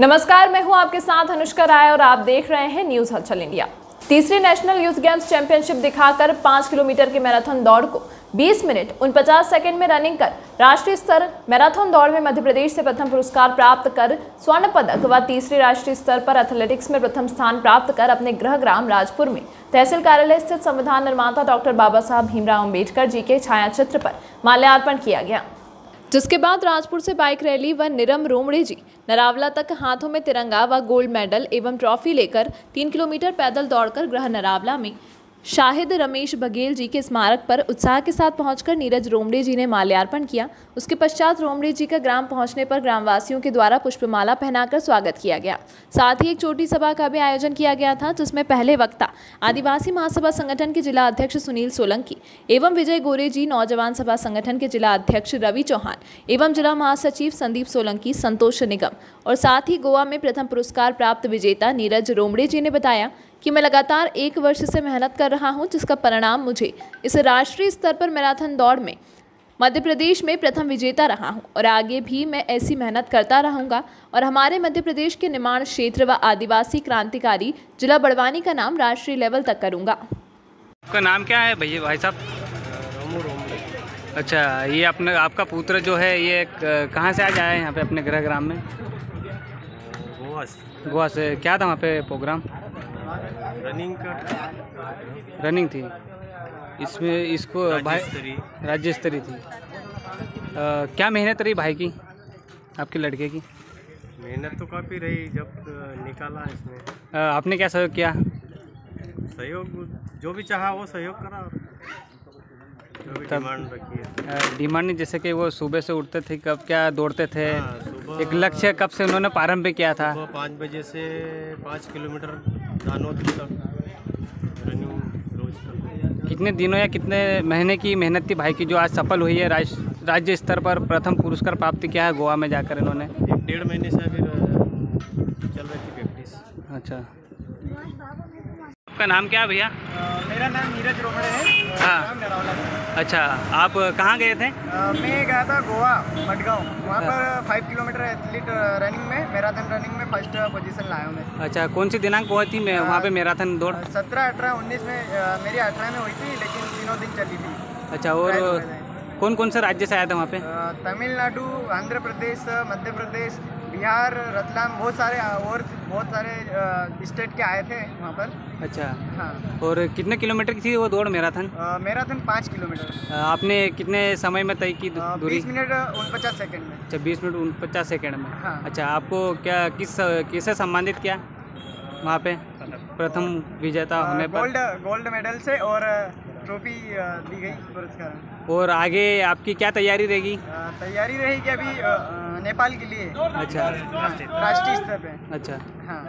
नमस्कार, मैं हूँ आपके साथ अनुष्का राय और आप देख रहे हैं न्यूज़ हलचल इंडिया तीसरी नेशनल यूथ गेम्स चैंपियनशिप दिखाकर पाँच किलोमीटर की मैराथन दौड़ को 20 मिनट उनपचास सेकंड में रनिंग कर राष्ट्रीय स्तर मैराथन दौड़ में मध्य प्रदेश से प्रथम पुरस्कार प्राप्त कर स्वर्ण पदक व तीसरे राष्ट्रीय स्तर पर एथलेटिक्स में प्रथम स्थान प्राप्त कर अपने गृह ग्राम राजपुर में तहसील कार्यालय स्थित संविधान निर्माता डॉक्टर बाबा साहब भीमराव अंबेडकर जी के छाया चित्र पर माल्यार्पण किया गया। जिसके बाद राजपुर से बाइक रैली व निरम रोमड़े जी। नरावला तक हाथों में तिरंगा व गोल्ड मेडल एवं ट्रॉफी लेकर तीन किलोमीटर पैदल दौड़कर ग्रह नरावला में शाहिद रमेश बघेल जी के स्मारक पर उत्साह के साथ पहुंचकर नीरज रोमड़े जी ने माल्यार्पण किया। उसके पश्चात रोमड़े जी का ग्राम पहुँचने पर ग्रामवासियों के द्वारा पुष्पमाला पहनाकर स्वागत किया गया। साथ ही एक छोटी सभा का भी आयोजन किया गया था, जिसमें पहले वक्ता, आदिवासी महासभा संगठन के जिला अध्यक्ष सुनील सोलंकी एवं विजय गोरे जी, नौजवान सभा संगठन के जिला अध्यक्ष रवि चौहान एवं जिला महासचिव संदीप सोलंकी, संतोष निगम और साथ ही गोवा में प्रथम पुरस्कार प्राप्त विजेता नीरज रोमड़े जी ने बताया कि मैं लगातार एक वर्ष से मेहनत कर रहा हूँ जिसका परिणाम मुझे इस राष्ट्रीय स्तर पर मैराथन दौड़ में मध्य प्रदेश में प्रथम विजेता रहा हूँ और आगे भी मैं ऐसी मेहनत करता रहूँगा। और हमारे मध्य प्रदेश के निर्माण क्षेत्र व आदिवासी क्रांतिकारी जिला बड़वानी का नाम राष्ट्रीय लेवल तक करूँगा। आपका नाम क्या है भैया भाई साहब? अच्छा ये अपने आपका पुत्र जो है ये कहाँ से आज आया है यहाँ पे अपने गृह ग्राम में? गोवा से। गोवा से। क्या था वहाँ पे प्रोग्राम? रनिंग का रनिंग थी। इसमें इसको भाई राज्य स्तरीय थी। अ, क्या मेहनत रही भाई की? आपके लड़के की? मेहनत तो काफ़ी रही जब निकाला इसमें अ, आपने क्या सहयोग किया? सहयोग जो भी चाहा वो सहयोग करा। तब- डिमांड जैसे कि वो सुबह से उठते थे कब क्या दौड़ते थे? हाँ, एक लक्ष्य कब से उन्होंने प्रारंभ किया था? पाँच बजे से पाँच किलोमीटर कितने दिनों या कितने महीने की मेहनत थी भाई की जो आज सफल हुई है राज- राज्य स्तर पर प्रथम पुरस्कार प्राप्त किया है गोवा में जाकर इन्होंने? एक डेढ़ महीने से फिर चल रही थी प्रैक्टिस अच्छा। आपका नाम क्या है भैया? मेरा नाम नीरज रोमड़े है। हाँ। अच्छा आप कहाँ गए थे? अ, मैं गया था गोवा मडगांव। वहाँ पर फाइव किलोमीटर एथलीट रनिंग में मैराथन रनिंग में फ़र्स्ट पोजीशन लाया हूँ मैं। अच्छा कौन सी दिनांक हुआ थी मैं वहाँ पे मैराथन दौड़? सत्रह अठारह उन्नीस में मेरी अठारह में हुई थी लेकिन तीनों दिन चली थी। अच्छा और कौन कौन से राज्य से आया था वहाँ पे? तमिलनाडु आंध्र प्रदेश मध्य प्रदेश बिहार रतलाम बहुत सारे और बहुत सारे स्टेट के आए थे वहाँ पर। अच्छा। हाँ। और कितने किलोमीटर की थी वो दौड़ मैराथन? मैराथन पाँच किलोमीटर। आपने कितने समय में तय की दूरी? बीस मिनट उनपचास सेकंड में। अच्छा बीस मिनट उनपचास सेकेंड में। हाँ। अच्छा आपको क्या किस किसे सम्मानित किया वहाँ पे? प्रथम विजेता होने पर गोल्ड गोल्ड मेडल से और ट्रॉफी दी गई पुरस्कार। और आगे आपकी क्या तैयारी रहेगी? तैयारी रहेगी अभी नेपाल के लिए अच्छा। राष्ट्रीय स्तर पे। अच्छा। हाँ।